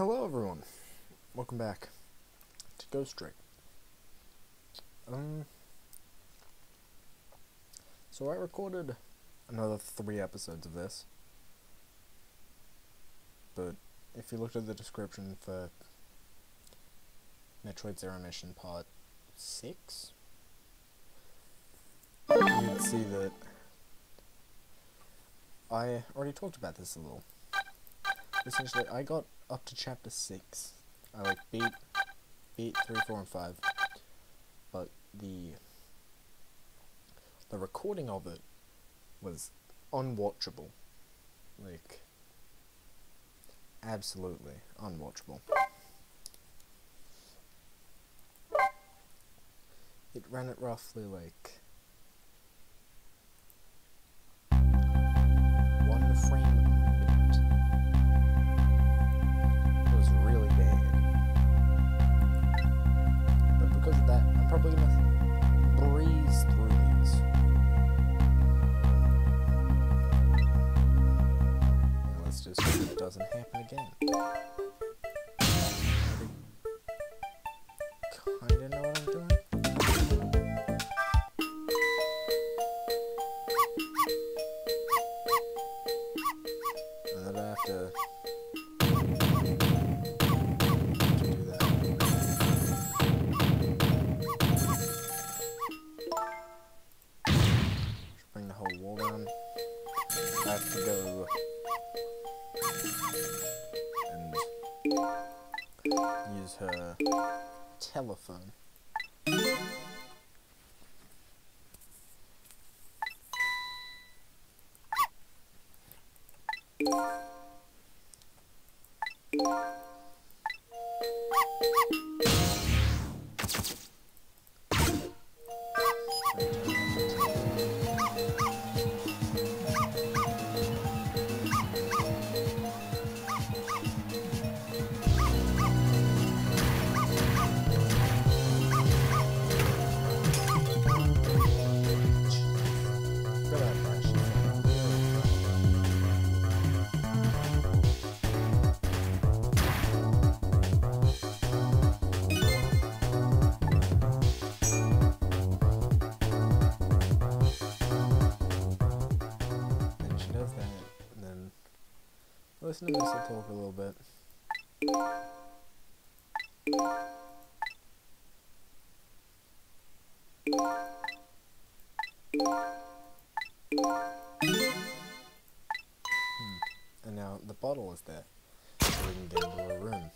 Hello everyone, welcome back to Ghost Trick. Um, so I recorded another three episodes of this, but if you looked at the description for Metroid Zero Mission Part 6, you'd see that I already talked about this a little. Essentially, I got up to chapter 6. I like beat, beat 3, 4, and 5. But the, the recording of it was unwatchable. Like, absolutely unwatchable. It ran at roughly like one frame probably gonna breeze through these. Let's just hope it doesn't happen again. Have to go and use her telephone. Listen to Missile talk a little bit. Hmm. And now the bottle is there, so we can get into a room.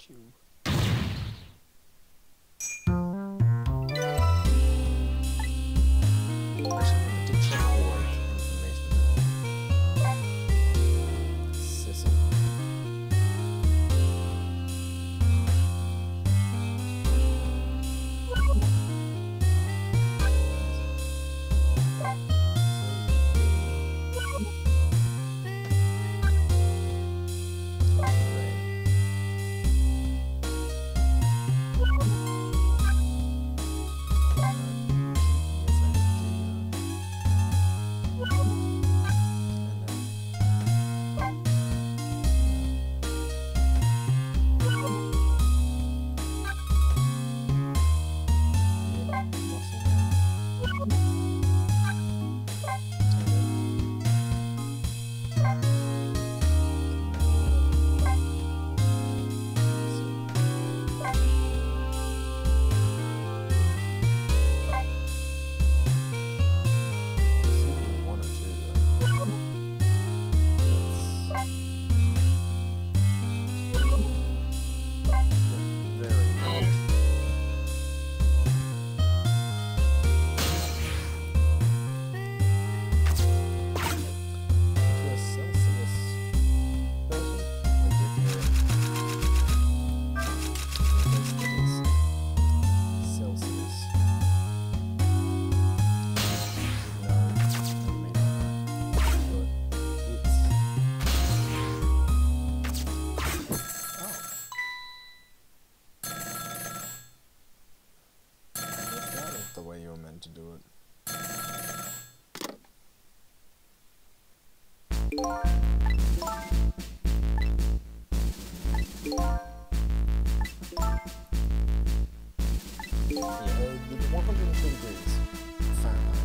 I Yeah, uh, the 102 degrees Fahrenheit,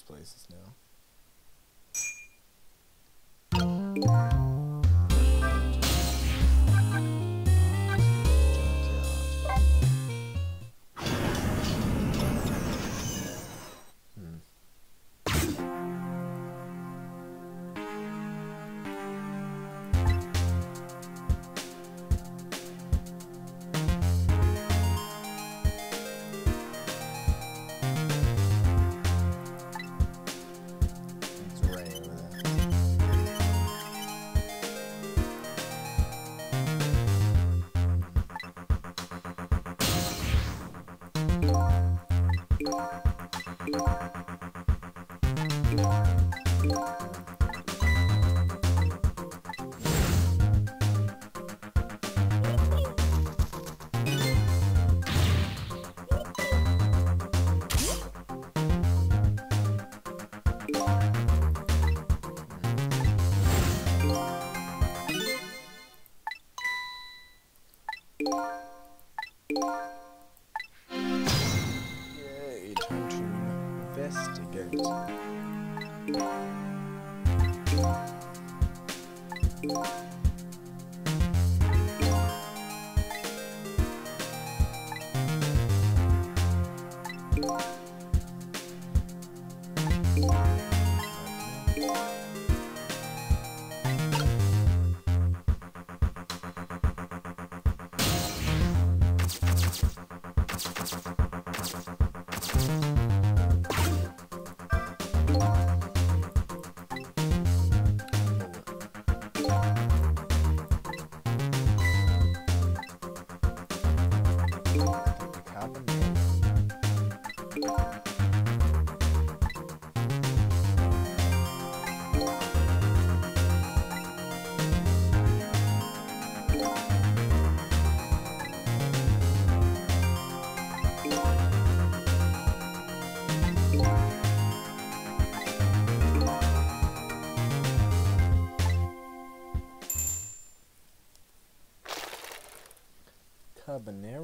these places now.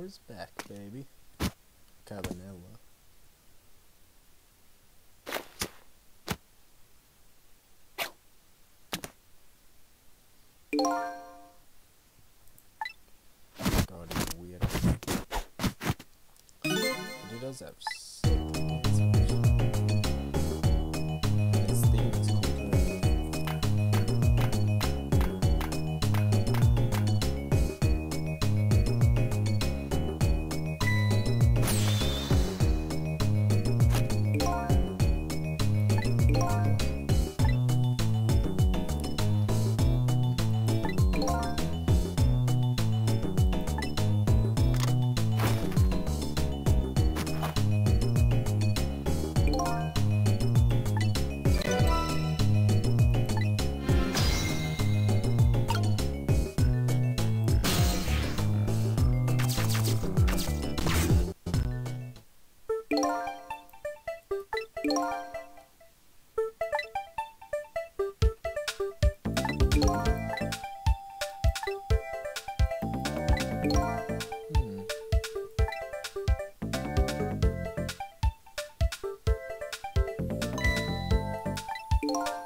is back, baby. Cabanela. God, he's weird. But he does have you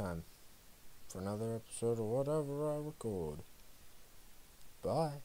time for another episode of whatever I record. Bye.